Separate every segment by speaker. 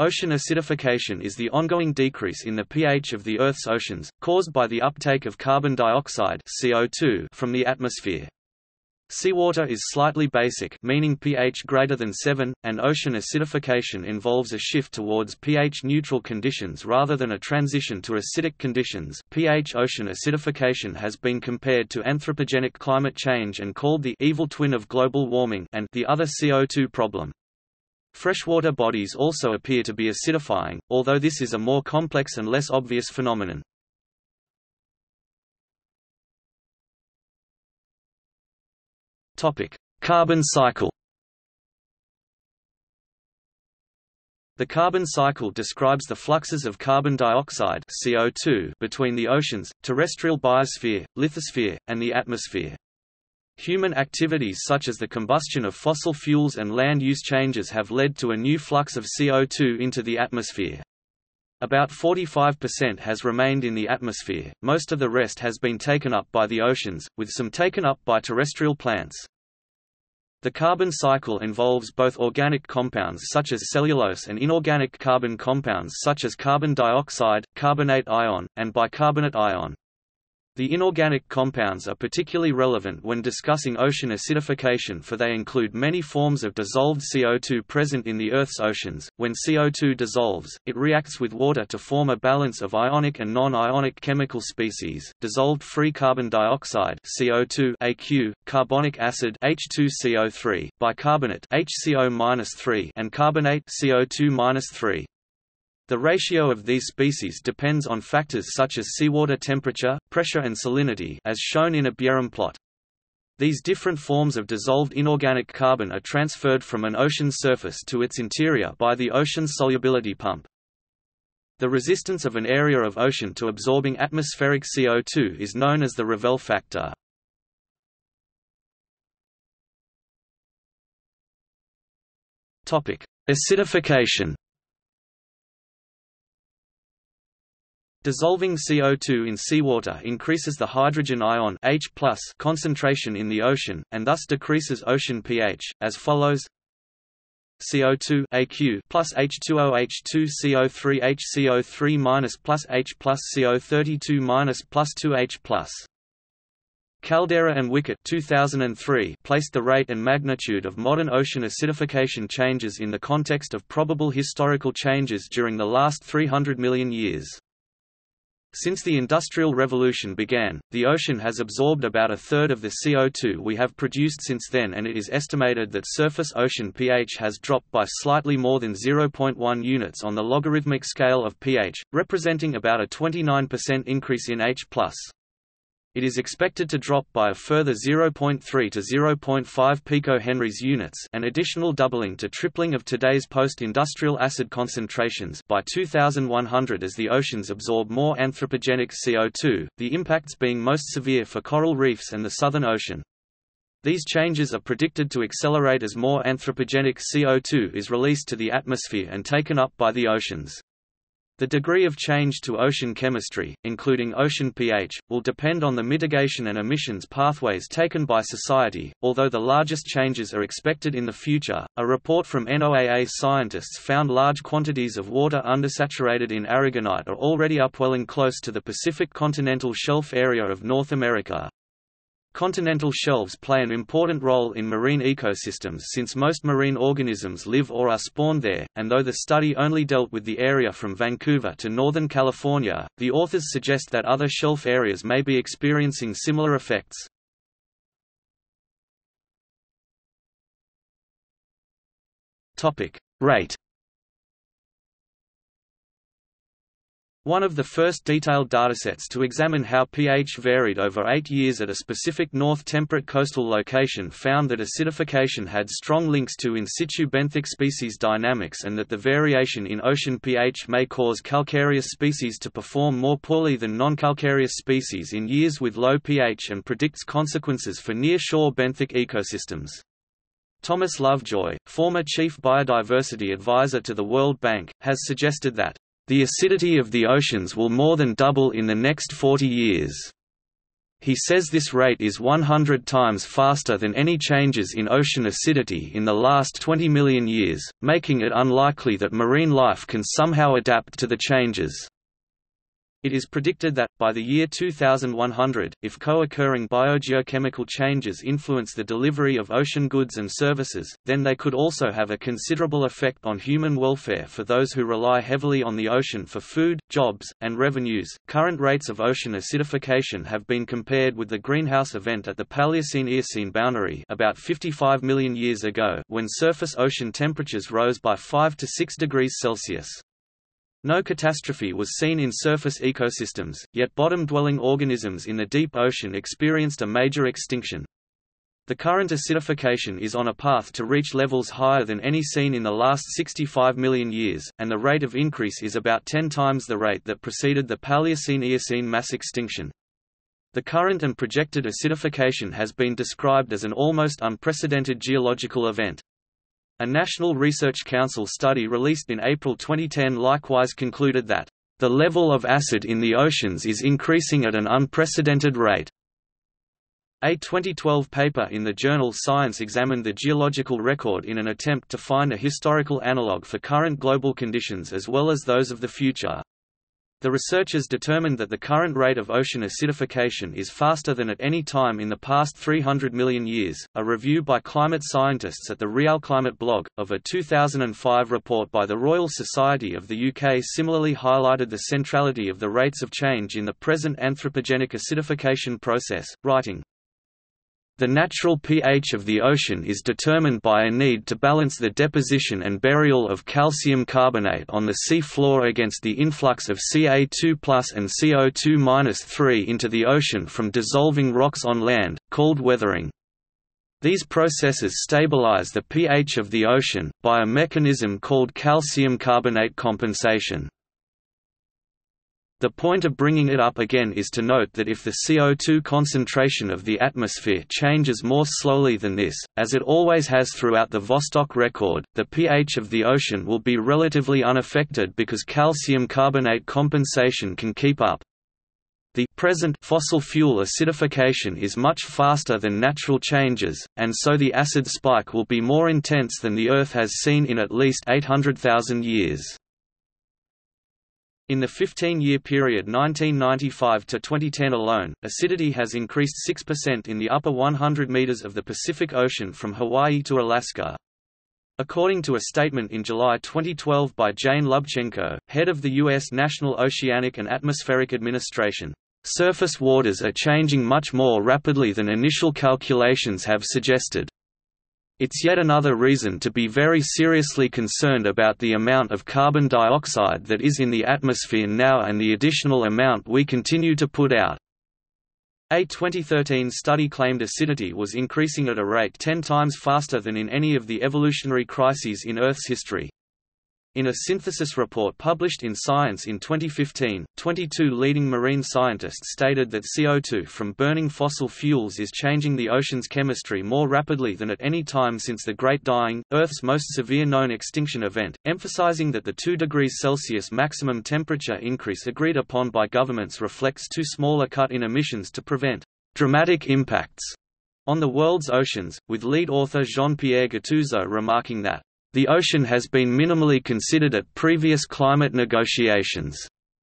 Speaker 1: Ocean acidification is the ongoing decrease in the pH of the Earth's oceans, caused by the uptake of carbon dioxide CO2 from the atmosphere. Seawater is slightly basic meaning pH greater than 7, and ocean acidification involves a shift towards pH-neutral conditions rather than a transition to acidic conditions pH Ocean acidification has been compared to anthropogenic climate change and called the evil twin of global warming and the other CO2 problem. Freshwater bodies also appear to be acidifying, although this is a more complex and less obvious phenomenon. Carbon cycle The carbon cycle describes the fluxes of carbon dioxide CO2 between the oceans, terrestrial biosphere, lithosphere, and the atmosphere. Human activities such as the combustion of fossil fuels and land use changes have led to a new flux of CO2 into the atmosphere. About 45% has remained in the atmosphere, most of the rest has been taken up by the oceans, with some taken up by terrestrial plants. The carbon cycle involves both organic compounds such as cellulose and inorganic carbon compounds such as carbon dioxide, carbonate ion, and bicarbonate ion. The inorganic compounds are particularly relevant when discussing ocean acidification for they include many forms of dissolved CO2 present in the Earth's oceans. When CO2 dissolves, it reacts with water to form a balance of ionic and non-ionic chemical species, dissolved free carbon dioxide CO2 AQ, carbonic acid H2CO3, bicarbonate HCO-3 and carbonate CO2-3. The ratio of these species depends on factors such as seawater temperature, pressure and salinity as shown in a Bjerrum plot. These different forms of dissolved inorganic carbon are transferred from an ocean surface to its interior by the ocean's solubility pump. The resistance of an area of ocean to absorbing atmospheric CO2 is known as the Revelle factor. Acidification Dissolving CO2 in seawater increases the hydrogen ion H concentration in the ocean, and thus decreases ocean pH, as follows CO2 AQ plus H2O H2 CO3 HCO3 minus plus H plus CO32 minus plus 2H plus. Caldeira and Wickett 2003 placed the rate and magnitude of modern ocean acidification changes in the context of probable historical changes during the last 300 million years. Since the Industrial Revolution began, the ocean has absorbed about a third of the CO2 we have produced since then and it is estimated that surface ocean pH has dropped by slightly more than 0.1 units on the logarithmic scale of pH, representing about a 29% increase in H+. It is expected to drop by a further 0.3 to 0.5 picohenries units an additional doubling to tripling of today's post-industrial acid concentrations by 2100 as the oceans absorb more anthropogenic CO2, the impacts being most severe for coral reefs and the Southern Ocean. These changes are predicted to accelerate as more anthropogenic CO2 is released to the atmosphere and taken up by the oceans. The degree of change to ocean chemistry, including ocean pH, will depend on the mitigation and emissions pathways taken by society, although the largest changes are expected in the future. A report from NOAA scientists found large quantities of water undersaturated in aragonite are already upwelling close to the Pacific continental shelf area of North America, Continental shelves play an important role in marine ecosystems since most marine organisms live or are spawned there, and though the study only dealt with the area from Vancouver to Northern California, the authors suggest that other shelf areas may be experiencing similar effects. Rate One of the first detailed datasets to examine how pH varied over eight years at a specific north temperate coastal location found that acidification had strong links to in situ benthic species dynamics and that the variation in ocean pH may cause calcareous species to perform more poorly than non-calcareous species in years with low pH and predicts consequences for near-shore benthic ecosystems. Thomas Lovejoy, former chief biodiversity advisor to the World Bank, has suggested that the acidity of the oceans will more than double in the next 40 years. He says this rate is 100 times faster than any changes in ocean acidity in the last 20 million years, making it unlikely that marine life can somehow adapt to the changes. It is predicted that, by the year 2100, if co-occurring biogeochemical changes influence the delivery of ocean goods and services, then they could also have a considerable effect on human welfare for those who rely heavily on the ocean for food, jobs, and revenues. Current rates of ocean acidification have been compared with the greenhouse event at the Paleocene-Eocene boundary about 55 million years ago, when surface ocean temperatures rose by 5 to 6 degrees Celsius. No catastrophe was seen in surface ecosystems, yet bottom-dwelling organisms in the deep ocean experienced a major extinction. The current acidification is on a path to reach levels higher than any seen in the last 65 million years, and the rate of increase is about 10 times the rate that preceded the Paleocene-Eocene mass extinction. The current and projected acidification has been described as an almost unprecedented geological event. A National Research Council study released in April 2010 likewise concluded that, "...the level of acid in the oceans is increasing at an unprecedented rate." A 2012 paper in the journal Science examined the geological record in an attempt to find a historical analogue for current global conditions as well as those of the future. The researchers determined that the current rate of ocean acidification is faster than at any time in the past 300 million years. A review by climate scientists at the RealClimate blog, of a 2005 report by the Royal Society of the UK similarly highlighted the centrality of the rates of change in the present anthropogenic acidification process, writing, the natural pH of the ocean is determined by a need to balance the deposition and burial of calcium carbonate on the sea floor against the influx of Ca2 and CO2-3 into the ocean from dissolving rocks on land, called weathering. These processes stabilize the pH of the ocean, by a mechanism called calcium carbonate compensation. The point of bringing it up again is to note that if the CO2 concentration of the atmosphere changes more slowly than this, as it always has throughout the Vostok record, the pH of the ocean will be relatively unaffected because calcium carbonate compensation can keep up. The present fossil fuel acidification is much faster than natural changes, and so the acid spike will be more intense than the Earth has seen in at least 800,000 years. In the 15-year period 1995 to 2010 alone, acidity has increased 6% in the upper 100 meters of the Pacific Ocean from Hawaii to Alaska. According to a statement in July 2012 by Jane Lubchenco, head of the U.S. National Oceanic and Atmospheric Administration, "...surface waters are changing much more rapidly than initial calculations have suggested." It's yet another reason to be very seriously concerned about the amount of carbon dioxide that is in the atmosphere now and the additional amount we continue to put out. A 2013 study claimed acidity was increasing at a rate 10 times faster than in any of the evolutionary crises in Earth's history. In a synthesis report published in Science in 2015, 22 leading marine scientists stated that CO2 from burning fossil fuels is changing the ocean's chemistry more rapidly than at any time since the Great Dying, Earth's most severe known extinction event, emphasizing that the 2 degrees Celsius maximum temperature increase agreed upon by governments reflects too small a cut in emissions to prevent dramatic impacts on the world's oceans, with lead author Jean-Pierre Gattuso remarking that the ocean has been minimally considered at previous climate negotiations.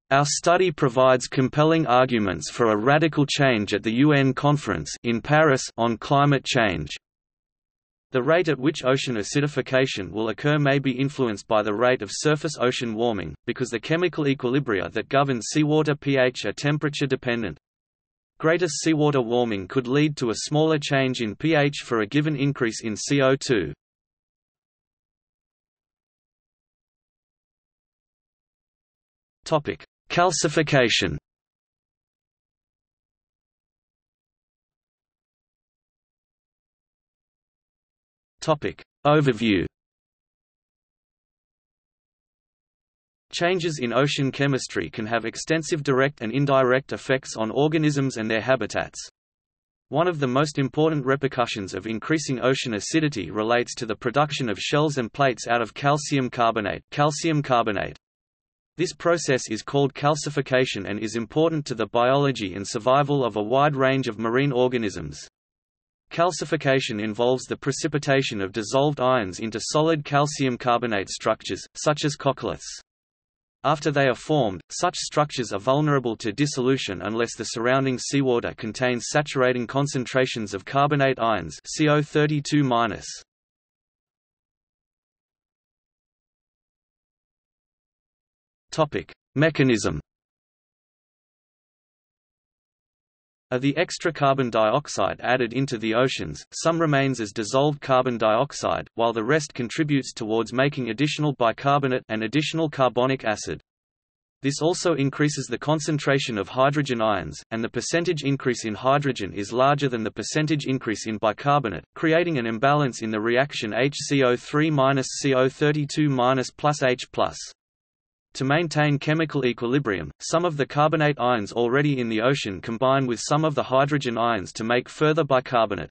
Speaker 1: Our study provides compelling arguments for a radical change at the UN conference in Paris on climate change. The rate at which ocean acidification will occur may be influenced by the rate of surface ocean warming, because the chemical equilibria that govern seawater pH are temperature dependent. Greater seawater warming could lead to a smaller change in pH for a given increase in CO2. Topic: Calcification. Topic: Overview. Changes in ocean chemistry can have extensive direct and indirect effects on organisms and their habitats. One of the most important repercussions of increasing ocean acidity relates to the production of shells and plates out of calcium carbonate, calcium carbonate. This process is called calcification and is important to the biology and survival of a wide range of marine organisms. Calcification involves the precipitation of dissolved ions into solid calcium carbonate structures, such as coccoliths. After they are formed, such structures are vulnerable to dissolution unless the surrounding seawater contains saturating concentrations of carbonate ions CO32-. Topic: Mechanism Of the extra carbon dioxide added into the oceans, some remains as dissolved carbon dioxide, while the rest contributes towards making additional bicarbonate and additional carbonic acid. This also increases the concentration of hydrogen ions, and the percentage increase in hydrogen is larger than the percentage increase in bicarbonate, creating an imbalance in the reaction HCO3-CO32- plus H+. To maintain chemical equilibrium, some of the carbonate ions already in the ocean combine with some of the hydrogen ions to make further bicarbonate.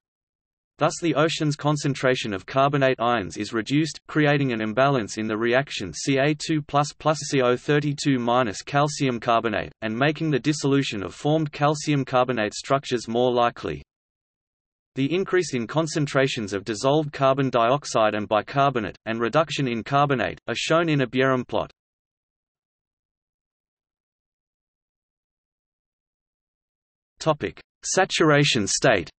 Speaker 1: Thus the ocean's concentration of carbonate ions is reduced, creating an imbalance in the reaction Ca2 plus CO32 minus calcium carbonate, and making the dissolution of formed calcium carbonate structures more likely. The increase in concentrations of dissolved carbon dioxide and bicarbonate, and reduction in carbonate, are shown in a Bjerrum plot. Topic: Saturation state.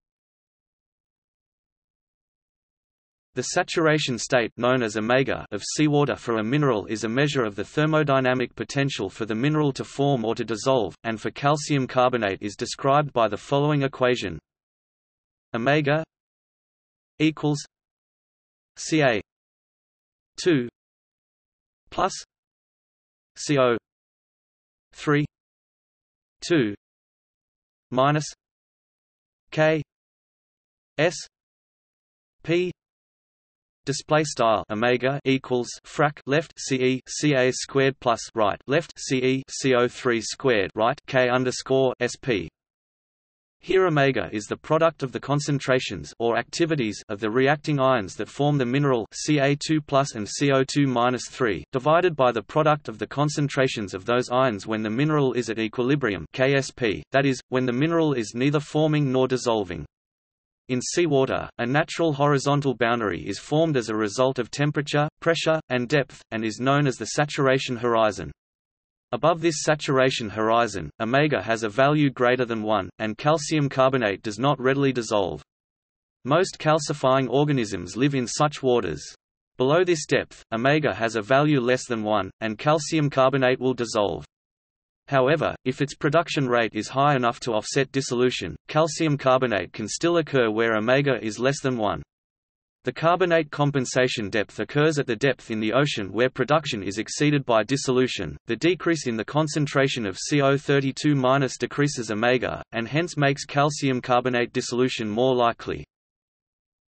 Speaker 1: The saturation state known as omega of seawater for a mineral is a measure of the thermodynamic potential for the mineral to form or to dissolve, and for calcium carbonate is described by the following equation: omega equals Ca 2 plus CO 3 2 minus K S P display style omega equals frac left ce ca squared plus right left ce co3 squared right k underscore sp here omega is the product of the concentrations or activities of the reacting ions that form the mineral Ca2+ and CO2-3 divided by the product of the concentrations of those ions when the mineral is at equilibrium KSP, that is, when the mineral is neither forming nor dissolving. In seawater, a natural horizontal boundary is formed as a result of temperature, pressure, and depth, and is known as the saturation horizon. Above this saturation horizon, omega has a value greater than 1, and calcium carbonate does not readily dissolve. Most calcifying organisms live in such waters. Below this depth, omega has a value less than 1, and calcium carbonate will dissolve. However, if its production rate is high enough to offset dissolution, calcium carbonate can still occur where omega is less than 1. The carbonate compensation depth occurs at the depth in the ocean where production is exceeded by dissolution. The decrease in the concentration of CO32- decreases omega, and hence makes calcium carbonate dissolution more likely.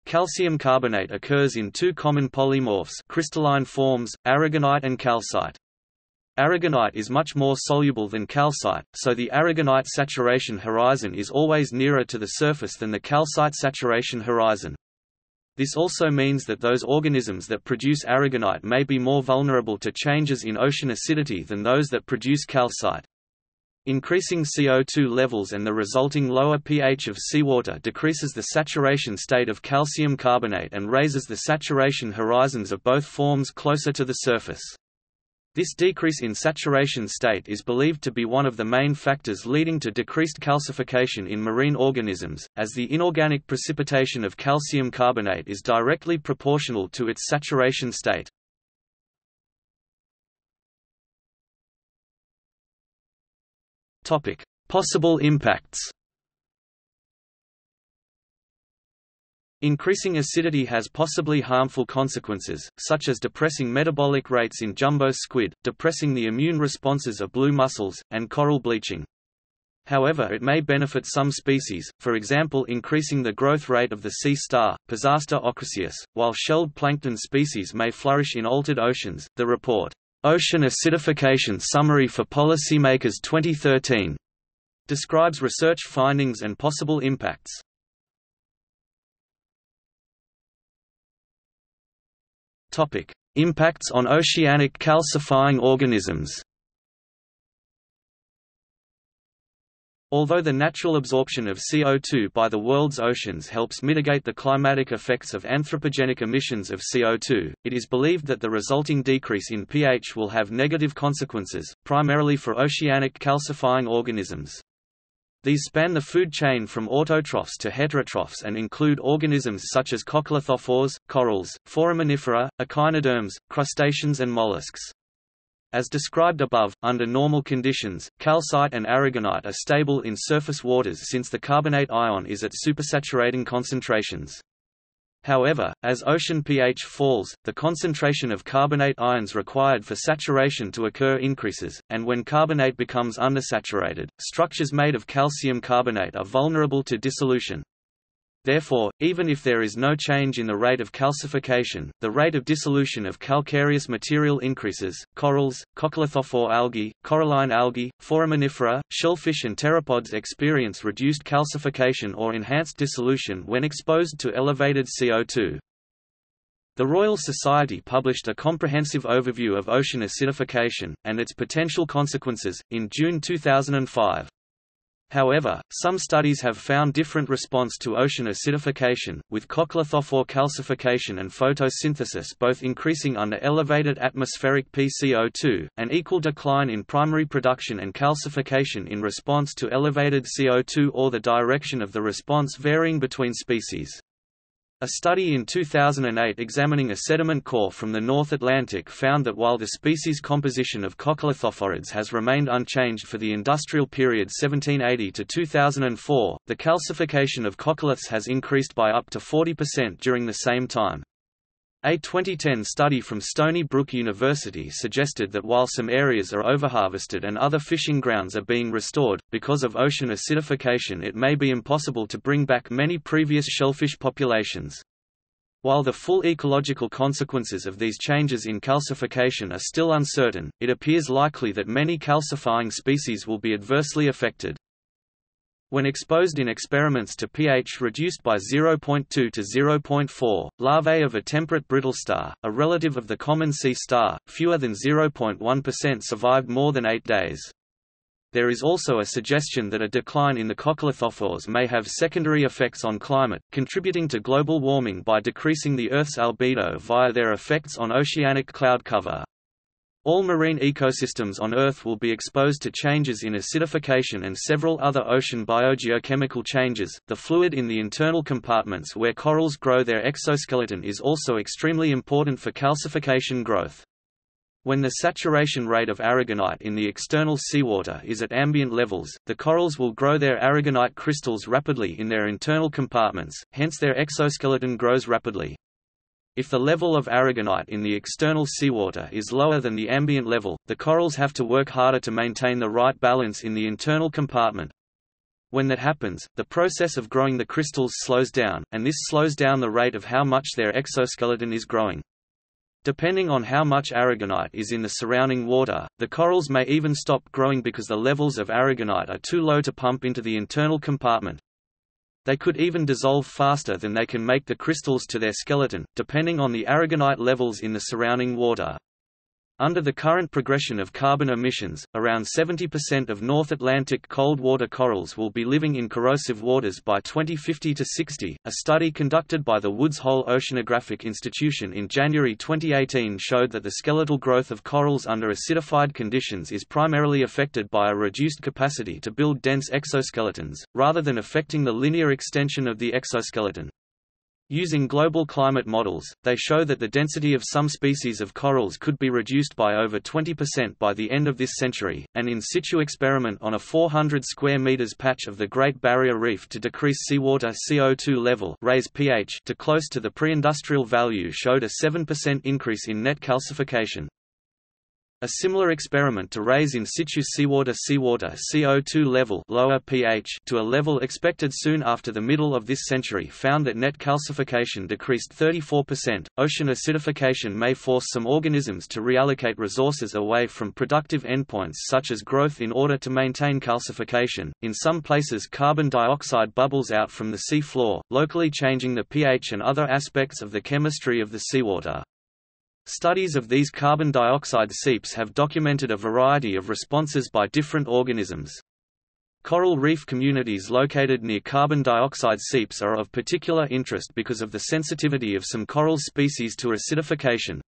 Speaker 1: Calcium carbonate occurs in two common polymorphs crystalline forms, aragonite and calcite. Aragonite is much more soluble than calcite, so the aragonite saturation horizon is always nearer to the surface than the calcite saturation horizon. This also means that those organisms that produce aragonite may be more vulnerable to changes in ocean acidity than those that produce calcite. Increasing CO2 levels and the resulting lower pH of seawater decreases the saturation state of calcium carbonate and raises the saturation horizons of both forms closer to the surface. This decrease in saturation state is believed to be one of the main factors leading to decreased calcification in marine organisms, as the inorganic precipitation of calcium carbonate is directly proportional to its saturation state. Possible impacts Increasing acidity has possibly harmful consequences, such as depressing metabolic rates in jumbo squid, depressing the immune responses of blue mussels, and coral bleaching. However it may benefit some species, for example increasing the growth rate of the sea star, Pisaster ochraceus, while shelled plankton species may flourish in altered oceans. The report, Ocean Acidification Summary for Policymakers 2013, describes research findings and possible impacts. Topic: Impacts on oceanic calcifying organisms. Although the natural absorption of CO2 by the world's oceans helps mitigate the climatic effects of anthropogenic emissions of CO2, it is believed that the resulting decrease in pH will have negative consequences, primarily for oceanic calcifying organisms. These span the food chain from autotrophs to heterotrophs and include organisms such as coccolithophores, corals, foraminifera, echinoderms, crustaceans and mollusks. As described above, under normal conditions, calcite and aragonite are stable in surface waters since the carbonate ion is at supersaturating concentrations. However, as ocean pH falls, the concentration of carbonate ions required for saturation to occur increases, and when carbonate becomes undersaturated, structures made of calcium carbonate are vulnerable to dissolution. Therefore, even if there is no change in the rate of calcification, the rate of dissolution of calcareous material increases. Corals, coccolithophore algae, coralline algae, foraminifera, shellfish and pteropods experience reduced calcification or enhanced dissolution when exposed to elevated CO2. The Royal Society published a comprehensive overview of ocean acidification, and its potential consequences, in June 2005. However, some studies have found different response to ocean acidification, with coccolithophore calcification and photosynthesis both increasing under elevated atmospheric PCO2, and equal decline in primary production and calcification in response to elevated CO2 or the direction of the response varying between species. A study in 2008 examining a sediment core from the North Atlantic found that while the species composition of coccolithophorids has remained unchanged for the industrial period 1780 to 2004, the calcification of coccoliths has increased by up to 40% during the same time. A 2010 study from Stony Brook University suggested that while some areas are overharvested and other fishing grounds are being restored, because of ocean acidification it may be impossible to bring back many previous shellfish populations. While the full ecological consequences of these changes in calcification are still uncertain, it appears likely that many calcifying species will be adversely affected. When exposed in experiments to pH reduced by 0.2 to 0.4, larvae of a temperate brittle star, a relative of the common sea star, fewer than 0.1% survived more than eight days. There is also a suggestion that a decline in the coccolithophores may have secondary effects on climate, contributing to global warming by decreasing the Earth's albedo via their effects on oceanic cloud cover. All marine ecosystems on Earth will be exposed to changes in acidification and several other ocean biogeochemical changes. The fluid in the internal compartments where corals grow their exoskeleton is also extremely important for calcification growth. When the saturation rate of aragonite in the external seawater is at ambient levels, the corals will grow their aragonite crystals rapidly in their internal compartments, hence their exoskeleton grows rapidly. If the level of aragonite in the external seawater is lower than the ambient level, the corals have to work harder to maintain the right balance in the internal compartment. When that happens, the process of growing the crystals slows down, and this slows down the rate of how much their exoskeleton is growing. Depending on how much aragonite is in the surrounding water, the corals may even stop growing because the levels of aragonite are too low to pump into the internal compartment. They could even dissolve faster than they can make the crystals to their skeleton, depending on the aragonite levels in the surrounding water. Under the current progression of carbon emissions, around 70% of North Atlantic cold water corals will be living in corrosive waters by 2050 to 60. A study conducted by the Woods Hole Oceanographic Institution in January 2018 showed that the skeletal growth of corals under acidified conditions is primarily affected by a reduced capacity to build dense exoskeletons, rather than affecting the linear extension of the exoskeleton. Using global climate models, they show that the density of some species of corals could be reduced by over 20% by the end of this century. An in situ experiment on a 400 square meters patch of the Great Barrier Reef to decrease seawater CO2 level raise pH to close to the pre-industrial value showed a 7% increase in net calcification. A similar experiment to raise in situ seawater seawater CO2 level lower pH to a level expected soon after the middle of this century found that net calcification decreased 34%. Ocean acidification may force some organisms to reallocate resources away from productive endpoints such as growth in order to maintain calcification. In some places carbon dioxide bubbles out from the sea floor, locally changing the pH and other aspects of the chemistry of the seawater. Studies of these carbon dioxide seeps have documented a variety of responses by different organisms. Coral reef communities located near carbon dioxide seeps are of particular interest because of the sensitivity of some coral species to acidification.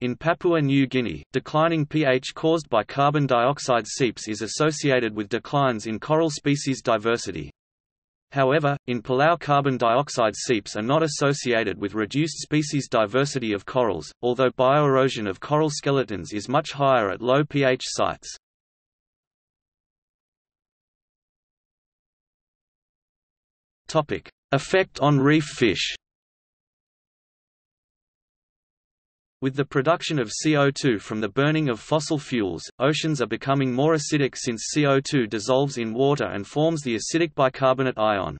Speaker 1: In Papua New Guinea, declining pH caused by carbon dioxide seeps is associated with declines in coral species diversity. However, in Palau carbon dioxide seeps are not associated with reduced species diversity of corals, although bioerosion of coral skeletons is much higher at low pH sites. Effect on reef fish With the production of CO2 from the burning of fossil fuels, oceans are becoming more acidic since CO2 dissolves in water and forms the acidic bicarbonate ion.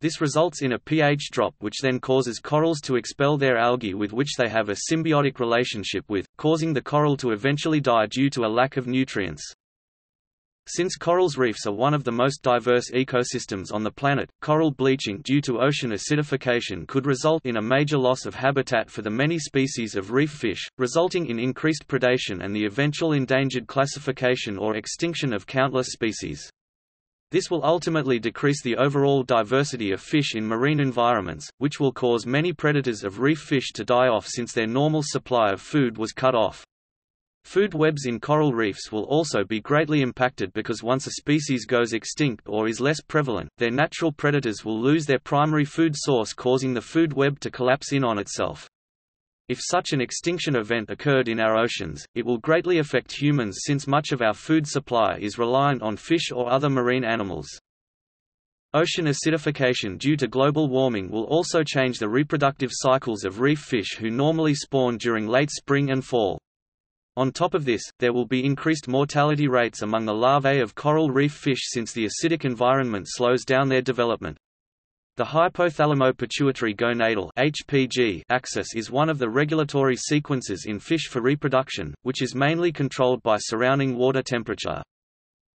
Speaker 1: This results in a pH drop which then causes corals to expel their algae with which they have a symbiotic relationship with, causing the coral to eventually die due to a lack of nutrients. Since corals reefs are one of the most diverse ecosystems on the planet, coral bleaching due to ocean acidification could result in a major loss of habitat for the many species of reef fish, resulting in increased predation and the eventual endangered classification or extinction of countless species. This will ultimately decrease the overall diversity of fish in marine environments, which will cause many predators of reef fish to die off since their normal supply of food was cut off. Food webs in coral reefs will also be greatly impacted because once a species goes extinct or is less prevalent, their natural predators will lose their primary food source causing the food web to collapse in on itself. If such an extinction event occurred in our oceans, it will greatly affect humans since much of our food supply is reliant on fish or other marine animals. Ocean acidification due to global warming will also change the reproductive cycles of reef fish who normally spawn during late spring and fall. On top of this, there will be increased mortality rates among the larvae of coral reef fish since the acidic environment slows down their development. The hypothalamo-pituitary gonadal (HPG) axis is one of the regulatory sequences in fish for reproduction, which is mainly controlled by surrounding water temperature.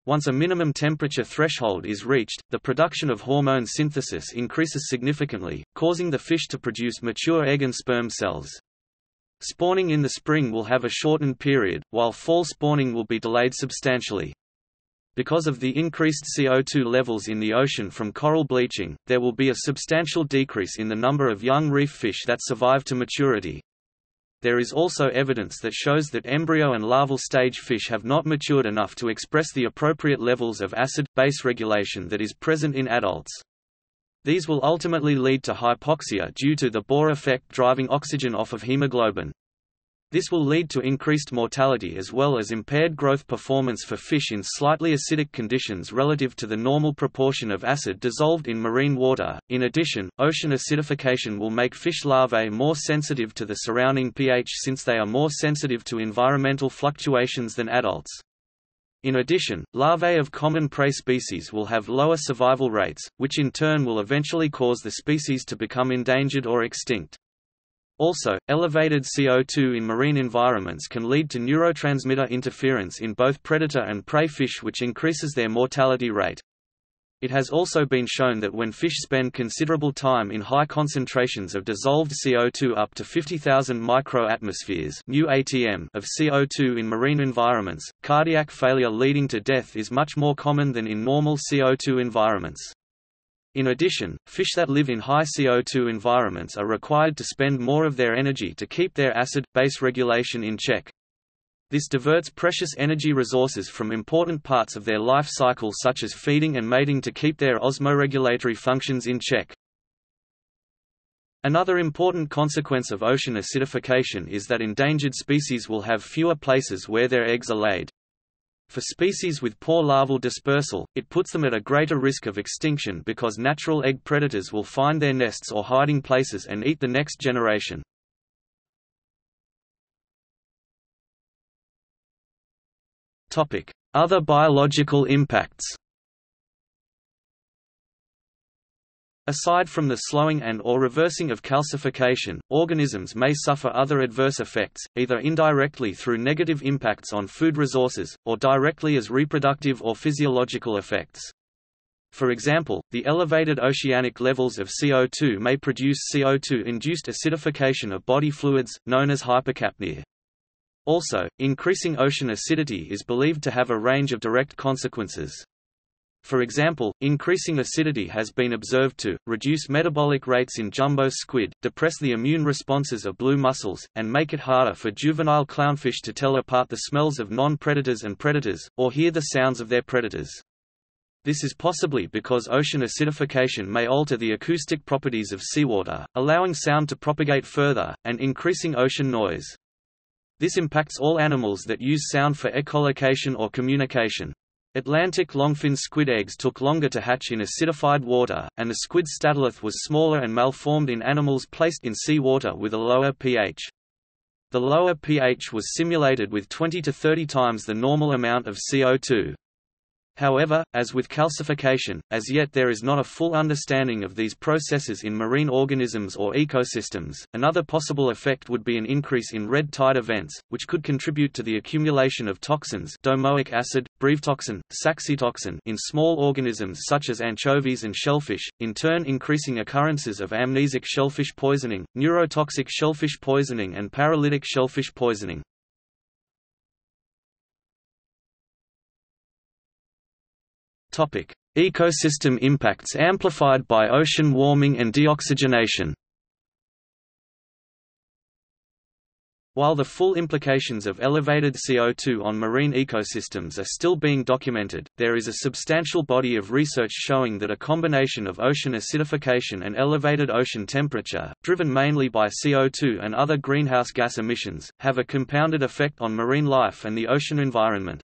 Speaker 1: Once a minimum temperature threshold is reached, the production of hormone synthesis increases significantly, causing the fish to produce mature egg and sperm cells. Spawning in the spring will have a shortened period, while fall spawning will be delayed substantially. Because of the increased CO2 levels in the ocean from coral bleaching, there will be a substantial decrease in the number of young reef fish that survive to maturity. There is also evidence that shows that embryo and larval stage fish have not matured enough to express the appropriate levels of acid-base regulation that is present in adults. These will ultimately lead to hypoxia due to the Bohr effect driving oxygen off of hemoglobin. This will lead to increased mortality as well as impaired growth performance for fish in slightly acidic conditions relative to the normal proportion of acid dissolved in marine water. In addition, ocean acidification will make fish larvae more sensitive to the surrounding pH since they are more sensitive to environmental fluctuations than adults. In addition, larvae of common prey species will have lower survival rates, which in turn will eventually cause the species to become endangered or extinct. Also, elevated CO2 in marine environments can lead to neurotransmitter interference in both predator and prey fish which increases their mortality rate. It has also been shown that when fish spend considerable time in high concentrations of dissolved CO2 up to 50,000 microatmospheres of CO2 in marine environments, cardiac failure leading to death is much more common than in normal CO2 environments. In addition, fish that live in high CO2 environments are required to spend more of their energy to keep their acid-base regulation in check. This diverts precious energy resources from important parts of their life cycle such as feeding and mating to keep their osmoregulatory functions in check. Another important consequence of ocean acidification is that endangered species will have fewer places where their eggs are laid. For species with poor larval dispersal, it puts them at a greater risk of extinction because natural egg predators will find their nests or hiding places and eat the next generation. Other biological impacts Aside from the slowing and or reversing of calcification, organisms may suffer other adverse effects, either indirectly through negative impacts on food resources, or directly as reproductive or physiological effects. For example, the elevated oceanic levels of CO2 may produce CO2-induced acidification of body fluids, known as hypercapnia. Also, increasing ocean acidity is believed to have a range of direct consequences. For example, increasing acidity has been observed to, reduce metabolic rates in jumbo squid, depress the immune responses of blue mussels, and make it harder for juvenile clownfish to tell apart the smells of non-predators and predators, or hear the sounds of their predators. This is possibly because ocean acidification may alter the acoustic properties of seawater, allowing sound to propagate further, and increasing ocean noise. This impacts all animals that use sound for echolocation or communication. Atlantic longfin squid eggs took longer to hatch in acidified water, and the squid statolith was smaller and malformed in animals placed in seawater with a lower pH. The lower pH was simulated with 20 to 30 times the normal amount of CO2. However, as with calcification, as yet there is not a full understanding of these processes in marine organisms or ecosystems. Another possible effect would be an increase in red tide events, which could contribute to the accumulation of toxins domoic acid, brevetoxin, saxitoxin in small organisms such as anchovies and shellfish, in turn increasing occurrences of amnesic shellfish poisoning, neurotoxic shellfish poisoning and paralytic shellfish poisoning. Topic: Ecosystem impacts amplified by ocean warming and deoxygenation. While the full implications of elevated CO2 on marine ecosystems are still being documented, there is a substantial body of research showing that a combination of ocean acidification and elevated ocean temperature, driven mainly by CO2 and other greenhouse gas emissions, have a compounded effect on marine life and the ocean environment.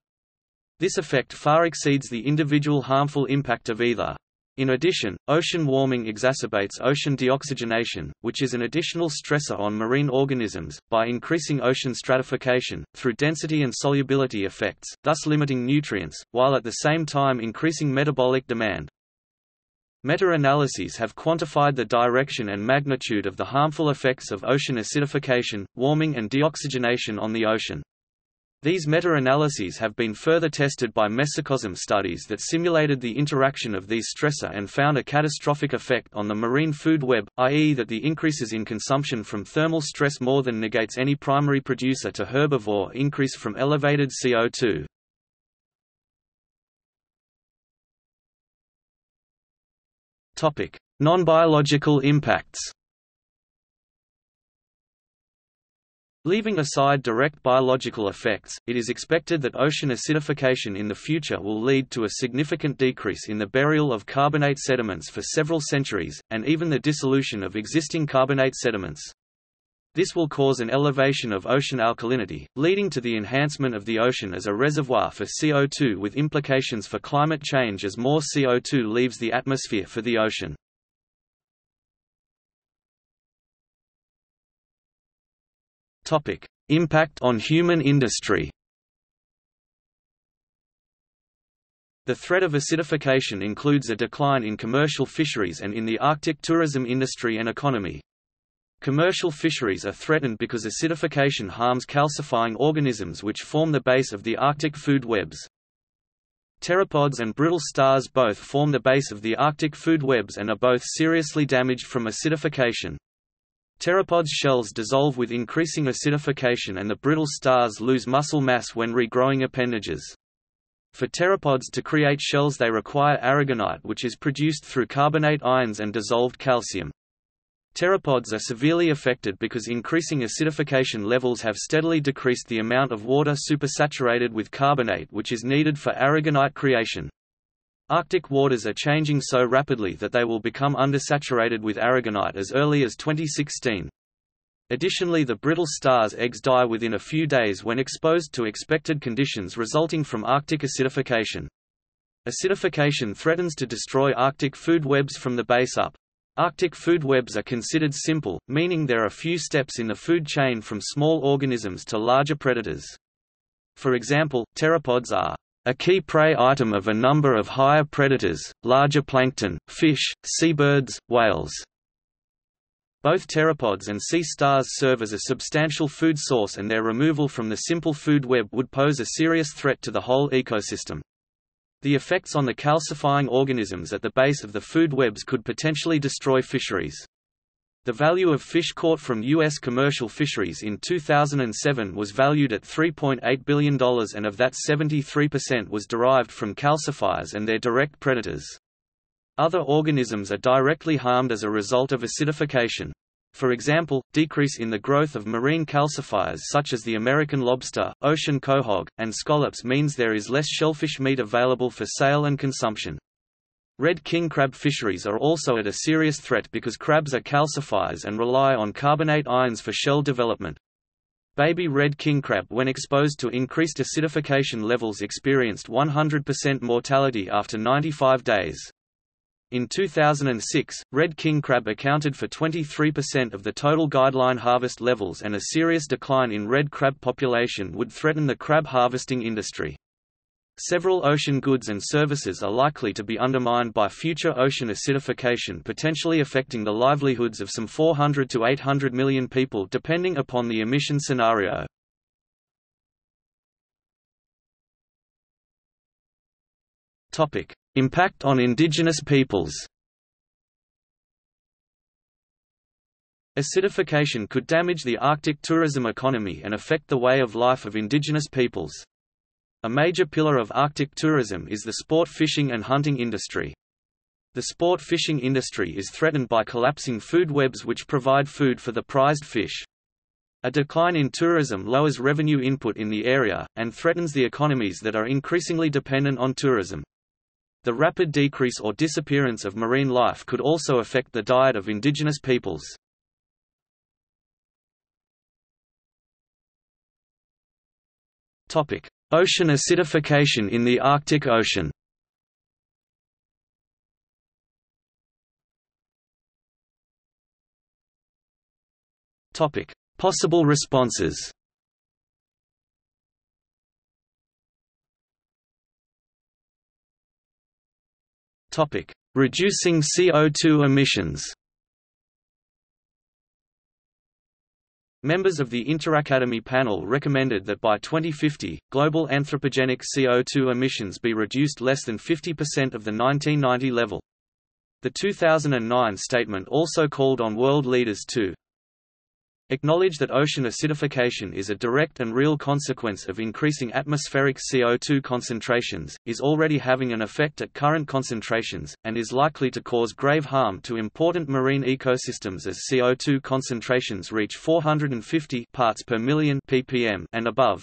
Speaker 1: This effect far exceeds the individual harmful impact of either. In addition, ocean warming exacerbates ocean deoxygenation, which is an additional stressor on marine organisms, by increasing ocean stratification, through density and solubility effects, thus limiting nutrients, while at the same time increasing metabolic demand. Meta-analyses have quantified the direction and magnitude of the harmful effects of ocean acidification, warming and deoxygenation on the ocean. These meta-analyses have been further tested by mesocosm studies that simulated the interaction of these stressor and found a catastrophic effect on the marine food web, i.e. that the increases in consumption from thermal stress more than negates any primary producer to herbivore increase from elevated CO2. Non-biological impacts Leaving aside direct biological effects, it is expected that ocean acidification in the future will lead to a significant decrease in the burial of carbonate sediments for several centuries, and even the dissolution of existing carbonate sediments. This will cause an elevation of ocean alkalinity, leading to the enhancement of the ocean as a reservoir for CO2 with implications for climate change as more CO2 leaves the atmosphere for the ocean. Topic: Impact on human industry. The threat of acidification includes a decline in commercial fisheries and in the Arctic tourism industry and economy. Commercial fisheries are threatened because acidification harms calcifying organisms which form the base of the Arctic food webs. Pteropods and brittle stars both form the base of the Arctic food webs and are both seriously damaged from acidification. Pteropods' shells dissolve with increasing acidification and the brittle stars lose muscle mass when regrowing appendages. For pteropods to create shells they require aragonite which is produced through carbonate ions and dissolved calcium. Pteropods are severely affected because increasing acidification levels have steadily decreased the amount of water supersaturated with carbonate which is needed for aragonite creation. Arctic waters are changing so rapidly that they will become undersaturated with aragonite as early as 2016. Additionally the brittle star's eggs die within a few days when exposed to expected conditions resulting from Arctic acidification. Acidification threatens to destroy Arctic food webs from the base up. Arctic food webs are considered simple, meaning there are few steps in the food chain from small organisms to larger predators. For example, pteropods are a key prey item of a number of higher predators, larger plankton, fish, seabirds, whales. Both pteropods and sea stars serve as a substantial food source and their removal from the simple food web would pose a serious threat to the whole ecosystem. The effects on the calcifying organisms at the base of the food webs could potentially destroy fisheries. The value of fish caught from U.S. commercial fisheries in 2007 was valued at $3.8 billion and of that 73% was derived from calcifiers and their direct predators. Other organisms are directly harmed as a result of acidification. For example, decrease in the growth of marine calcifiers such as the American lobster, ocean quahaug, and scallops means there is less shellfish meat available for sale and consumption. Red king crab fisheries are also at a serious threat because crabs are calcifiers and rely on carbonate ions for shell development. Baby red king crab when exposed to increased acidification levels experienced 100% mortality after 95 days. In 2006, red king crab accounted for 23% of the total guideline harvest levels and a serious decline in red crab population would threaten the crab harvesting industry. Several ocean goods and services are likely to be undermined by future ocean acidification potentially affecting the livelihoods of some 400 to 800 million people depending upon the emission scenario. Impact on indigenous peoples Acidification could damage the Arctic tourism economy and affect the way of life of indigenous peoples. A major pillar of Arctic tourism is the sport fishing and hunting industry. The sport fishing industry is threatened by collapsing food webs which provide food for the prized fish. A decline in tourism lowers revenue input in the area, and threatens the economies that are increasingly dependent on tourism. The rapid decrease or disappearance of marine life could also affect the diet of indigenous peoples. Ocean acidification in the Arctic Ocean. Possible responses. Reducing CO2 emissions Members of the Interacademy panel recommended that by 2050, global anthropogenic CO2 emissions be reduced less than 50% of the 1990 level. The 2009 statement also called on world leaders to Acknowledge that ocean acidification is a direct and real consequence of increasing atmospheric CO2 concentrations, is already having an effect at current concentrations, and is likely to cause grave harm to important marine ecosystems as CO2 concentrations reach 450 parts per million ppm and above.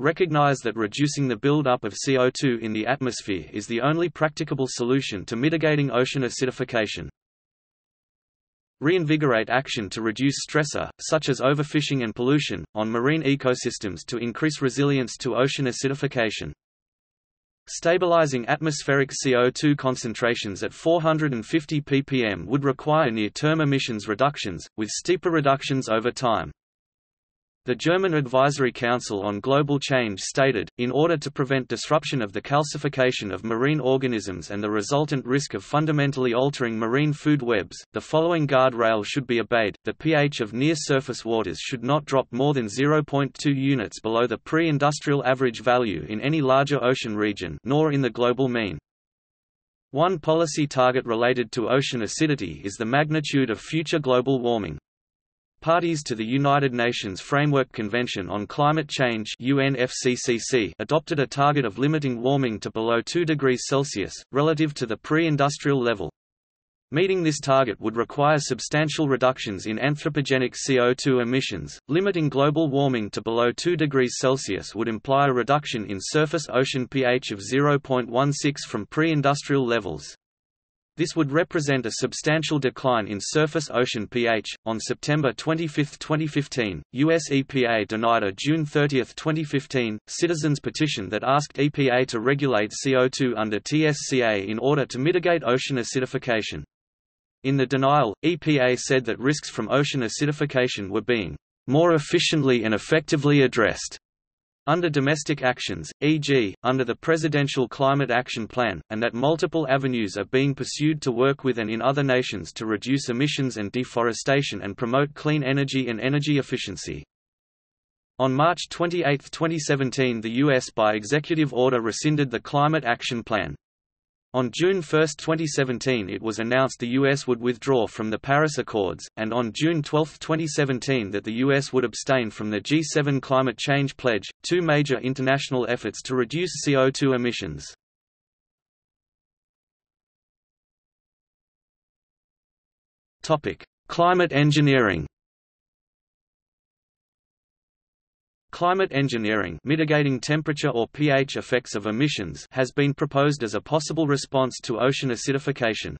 Speaker 1: Recognize that reducing the build-up of CO2 in the atmosphere is the only practicable solution to mitigating ocean acidification. Reinvigorate action to reduce stressor, such as overfishing and pollution, on marine ecosystems to increase resilience to ocean acidification. Stabilizing atmospheric CO2 concentrations at 450 ppm would require near-term emissions reductions, with steeper reductions over time. The German Advisory Council on Global Change stated, in order to prevent disruption of the calcification of marine organisms and the resultant risk of fundamentally altering marine food webs, the following guardrail should be obeyed. The pH of near-surface waters should not drop more than 0.2 units below the pre-industrial average value in any larger ocean region nor in the global mean. One policy target related to ocean acidity is the magnitude of future global warming. Parties to the United Nations Framework Convention on Climate Change UNFCCC adopted a target of limiting warming to below 2 degrees Celsius, relative to the pre-industrial level. Meeting this target would require substantial reductions in anthropogenic CO2 emissions. Limiting global warming to below 2 degrees Celsius would imply a reduction in surface ocean pH of 0.16 from pre-industrial levels. This would represent a substantial decline in surface ocean pH. On September 25, 2015, US EPA denied a June 30, 2015, citizens petition that asked EPA to regulate CO2 under TSCA in order to mitigate ocean acidification. In the denial, EPA said that risks from ocean acidification were being more efficiently and effectively addressed under domestic actions, e.g., under the Presidential Climate Action Plan, and that multiple avenues are being pursued to work with and in other nations to reduce emissions and deforestation and promote clean energy and energy efficiency. On March 28, 2017 the U.S. by executive order rescinded the Climate Action Plan. On June 1, 2017 it was announced the U.S. would withdraw from the Paris Accords, and on June 12, 2017 that the U.S. would abstain from the G7 Climate Change Pledge, two major international efforts to reduce CO2 emissions. Climate engineering Climate engineering mitigating temperature or pH effects of emissions has been proposed as a possible response to ocean acidification.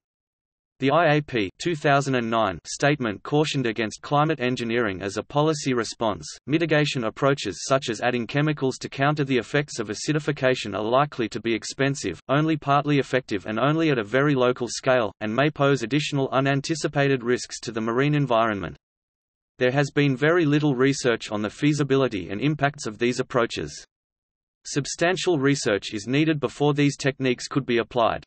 Speaker 1: The IAP 2009 statement cautioned against climate engineering as a policy response. Mitigation approaches such as adding chemicals to counter the effects of acidification are likely to be expensive, only partly effective and only at a very local scale, and may pose additional unanticipated risks to the marine environment. There has been very little research on the feasibility and impacts of these approaches. Substantial research is needed before these techniques could be applied.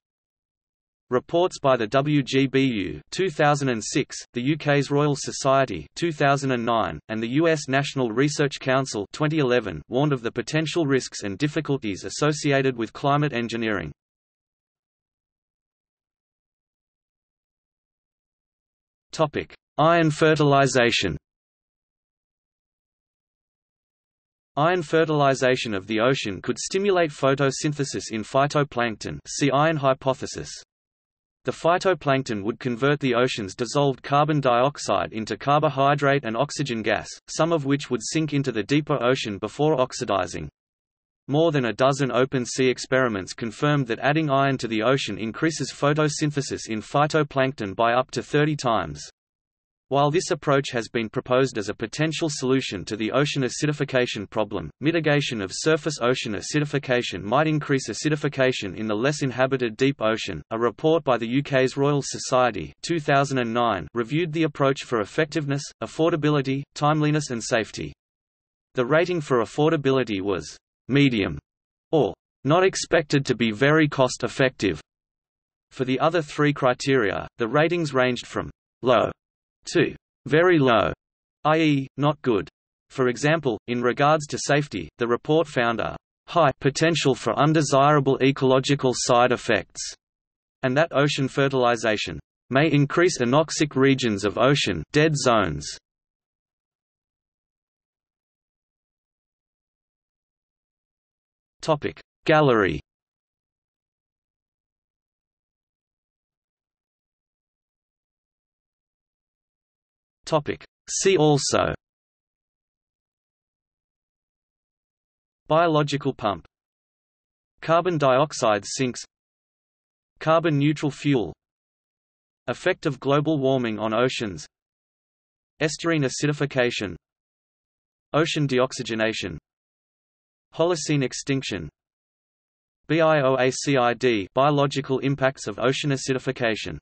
Speaker 1: Reports by the WBGU 2006, the UK's Royal Society 2009, and the US National Research Council 2011 warned of the potential risks and difficulties associated with climate engineering. Topic: Iron fertilization Iron fertilization of the ocean could stimulate photosynthesis in phytoplankton see iron hypothesis. The phytoplankton would convert the ocean's dissolved carbon dioxide into carbohydrate and oxygen gas, some of which would sink into the deeper ocean before oxidizing. More than a dozen open-sea experiments confirmed that adding iron to the ocean increases photosynthesis in phytoplankton by up to 30 times. While this approach has been proposed as a potential solution to the ocean acidification problem, mitigation of surface ocean acidification might increase acidification in the less inhabited deep ocean. A report by the UK's Royal Society 2009 reviewed the approach for effectiveness, affordability, timeliness and safety. The rating for affordability was medium or not expected to be very cost effective. For the other three criteria, the ratings ranged from low to very low, i.e., not good. For example, in regards to safety, the report found a high potential for undesirable ecological side effects, and that ocean fertilization may increase anoxic regions of ocean dead zones. Gallery Topic. See also. Biological pump. Carbon dioxide sinks. Carbon-neutral fuel. Effect of global warming on oceans. Estuarine acidification. Ocean deoxygenation. Holocene extinction. BIOACID biological impacts of ocean acidification